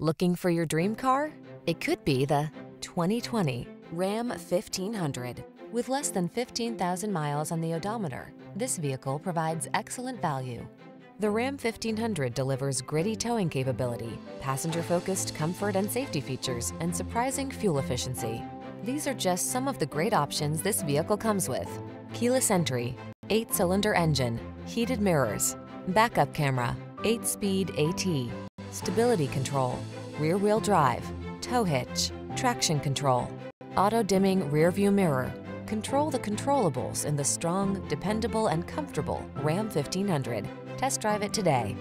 Looking for your dream car? It could be the 2020 Ram 1500. With less than 15,000 miles on the odometer, this vehicle provides excellent value. The Ram 1500 delivers gritty towing capability, passenger-focused comfort and safety features, and surprising fuel efficiency. These are just some of the great options this vehicle comes with. Keyless entry, 8-cylinder engine, heated mirrors, backup camera, 8-speed AT, stability control, rear-wheel drive, tow hitch, traction control, auto-dimming rear-view mirror. Control the controllables in the strong, dependable, and comfortable Ram 1500. Test drive it today.